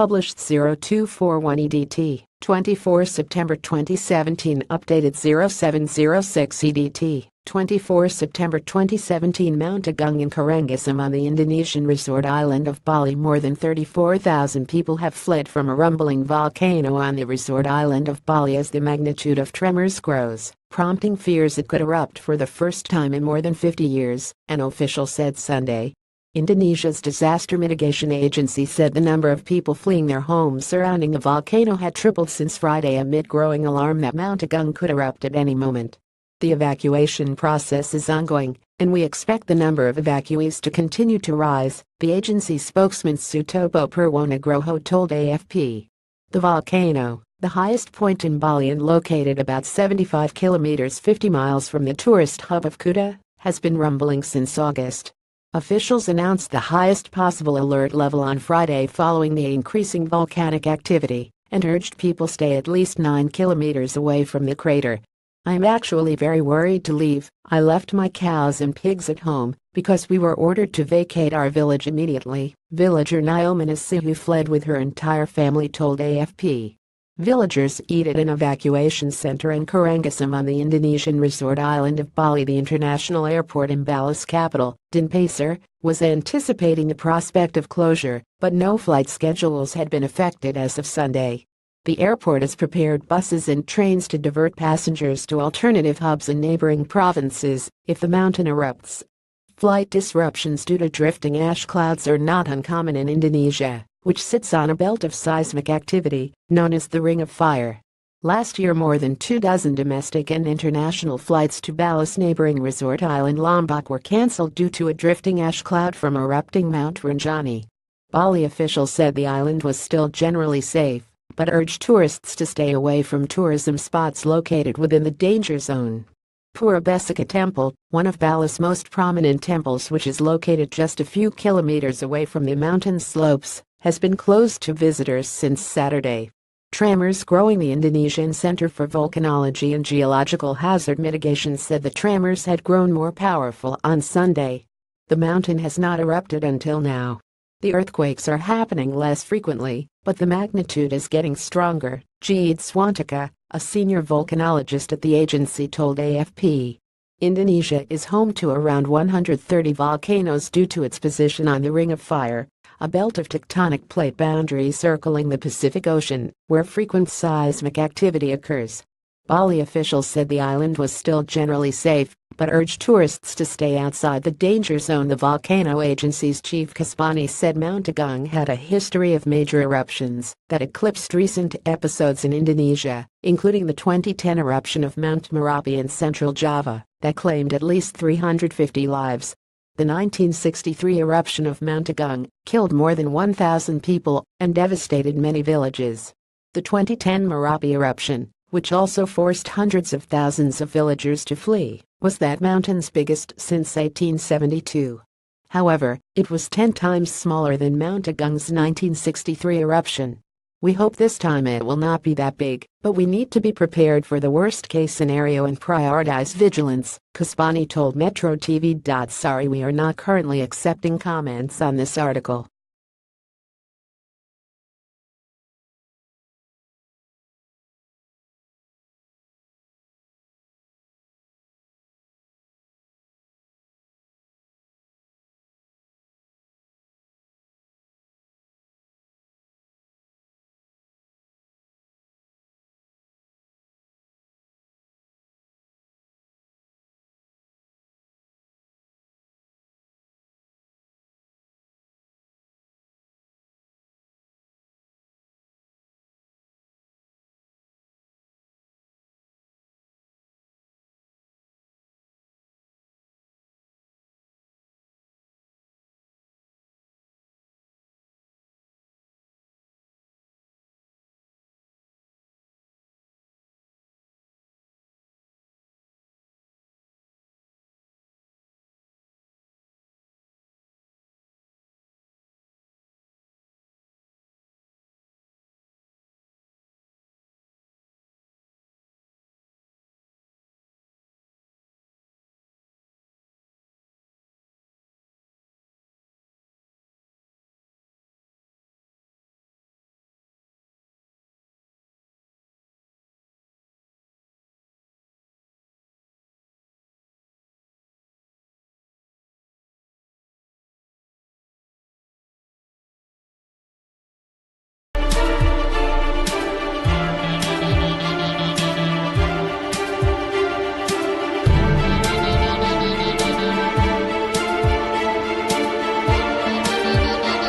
Published 0241 EDT, 24 September 2017 Updated 0706 EDT, 24 September 2017 Mount Agung in Karangasem on the Indonesian resort island of Bali More than 34,000 people have fled from a rumbling volcano on the resort island of Bali as the magnitude of tremors grows, prompting fears it could erupt for the first time in more than 50 years, an official said Sunday. Indonesia's disaster mitigation agency said the number of people fleeing their homes surrounding the volcano had tripled since Friday amid growing alarm that Mount Agung could erupt at any moment. The evacuation process is ongoing, and we expect the number of evacuees to continue to rise, the agency spokesman Sutopo Purwonugroho told AFP. The volcano, the highest point in Bali and located about 75 kilometers 50 miles from the tourist hub of Kuta, has been rumbling since August. Officials announced the highest possible alert level on Friday following the increasing volcanic activity and urged people stay at least 9 kilometers away from the crater. I'm actually very worried to leave. I left my cows and pigs at home because we were ordered to vacate our village immediately, villager Naomi Nyomanasi who fled with her entire family told AFP. Villagers eat at an evacuation center in Karangasem on the Indonesian resort island of Bali. The international airport in Bali's capital, Denpasar, was anticipating the prospect of closure, but no flight schedules had been affected as of Sunday. The airport has prepared buses and trains to divert passengers to alternative hubs in neighboring provinces if the mountain erupts. Flight disruptions due to drifting ash clouds are not uncommon in Indonesia which sits on a belt of seismic activity known as the Ring of Fire. Last year more than two dozen domestic and international flights to Bali's neighboring resort island Lombok were cancelled due to a drifting ash cloud from erupting Mount Rinjani. Bali officials said the island was still generally safe, but urged tourists to stay away from tourism spots located within the danger zone. Pura Besakih Temple, one of Bali's most prominent temples which is located just a few kilometers away from the mountain slopes, has been closed to visitors since Saturday. Tremors growing the Indonesian Center for Volcanology and Geological Hazard Mitigation said the tremors had grown more powerful on Sunday. The mountain has not erupted until now. The earthquakes are happening less frequently, but the magnitude is getting stronger, Gede Suantika, a senior volcanologist at the agency told AFP. Indonesia is home to around 130 volcanoes due to its position on the Ring of Fire, a belt of tectonic plate boundaries circling the Pacific Ocean, where frequent seismic activity occurs. Bali officials said the island was still generally safe, but urged tourists to stay outside the danger zone. The volcano agency's chief Kasbani said Mount Agung had a history of major eruptions that eclipsed recent episodes in Indonesia, including the 2010 eruption of Mount Merapi in central Java that claimed at least 350 lives. The 1963 eruption of Mount Agung killed more than 1,000 people and devastated many villages. The 2010 Merapi eruption, which also forced hundreds of thousands of villagers to flee, was that mountain's biggest since 1872. However, it was 10 times smaller than Mount Agung's 1963 eruption. We hope this time it will not be that big, but we need to be prepared for the worst case scenario and prioritize vigilance, Kasbani told Metro TV. Sorry we are not currently accepting comments on this article.